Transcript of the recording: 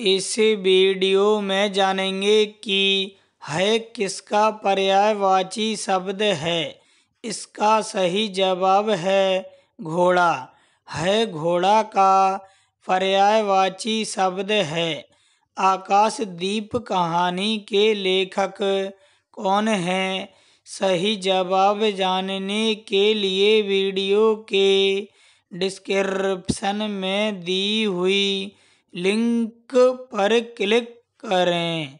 इस वीडियो में जानेंगे कि है किसका पर्यायवाची शब्द है। इसका सही जवाब है घोड़ा। है घोड़ा का पर्यायवाची शब्द है। आकाशदीप कहानी के लेखक कौन हैं? सही जवाब जानने के लिए वीडियो के डिस्क्रिप्शन में दी हुई लिंक पर क्लिक करें।